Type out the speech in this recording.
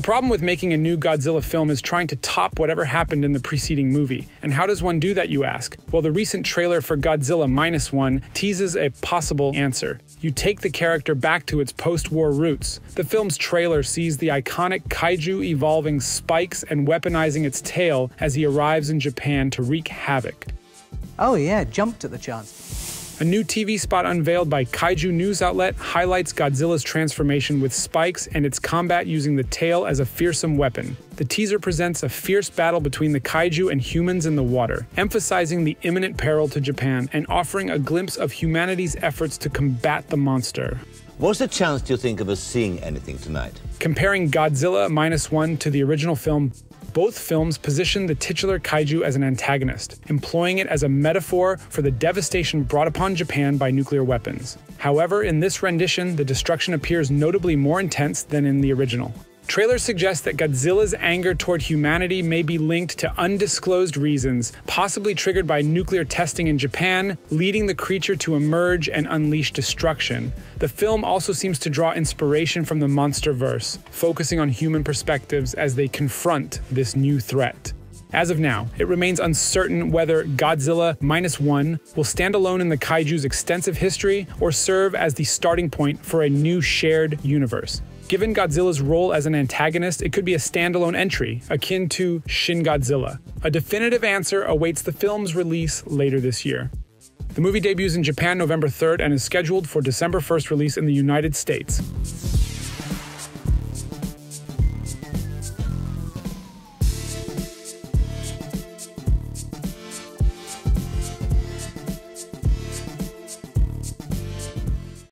The problem with making a new Godzilla film is trying to top whatever happened in the preceding movie. And how does one do that, you ask? Well, the recent trailer for Godzilla Minus One teases a possible answer. You take the character back to its post war roots. The film's trailer sees the iconic kaiju evolving spikes and weaponizing its tail as he arrives in Japan to wreak havoc. Oh, yeah, jumped at the chance. A new TV spot unveiled by Kaiju News Outlet highlights Godzilla's transformation with spikes and its combat using the tail as a fearsome weapon. The teaser presents a fierce battle between the kaiju and humans in the water, emphasizing the imminent peril to Japan and offering a glimpse of humanity's efforts to combat the monster. What's the chance, do you think, of us seeing anything tonight? Comparing Godzilla Minus One to the original film, both films position the titular kaiju as an antagonist, employing it as a metaphor for the devastation brought upon Japan by nuclear weapons. However, in this rendition, the destruction appears notably more intense than in the original. Trailers suggest that Godzilla's anger toward humanity may be linked to undisclosed reasons, possibly triggered by nuclear testing in Japan, leading the creature to emerge and unleash destruction. The film also seems to draw inspiration from the MonsterVerse, focusing on human perspectives as they confront this new threat. As of now, it remains uncertain whether Godzilla Minus One will stand alone in the kaiju's extensive history or serve as the starting point for a new shared universe. Given Godzilla's role as an antagonist, it could be a standalone entry, akin to Shin Godzilla. A definitive answer awaits the film's release later this year. The movie debuts in Japan November 3rd and is scheduled for December 1st release in the United States.